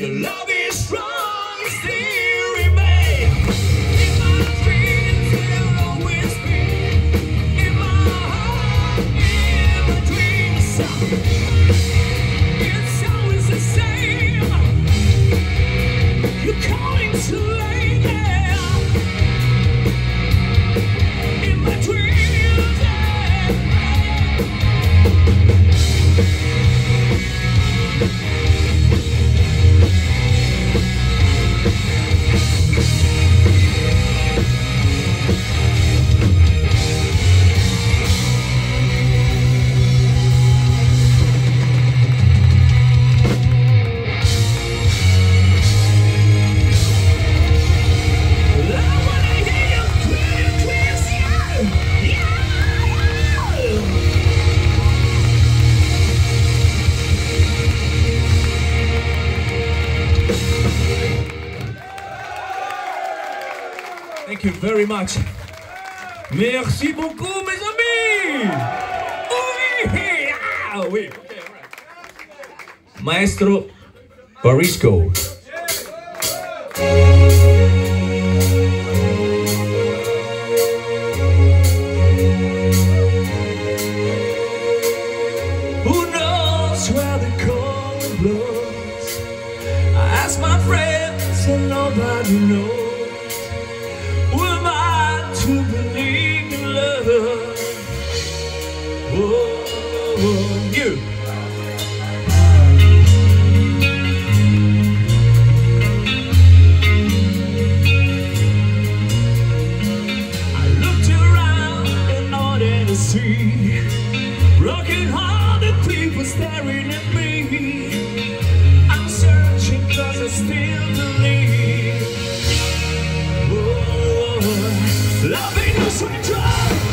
You love Thank you very much. Merci beaucoup, mes amis. Oui, ah, oui. Okay, right. Maestro Barisco. Who knows where the cold winds? I ask my friends, and nobody knows would you? I looked around people staring at me. I'm I still believe. Oh, oh, oh. Love ain't no sweet drug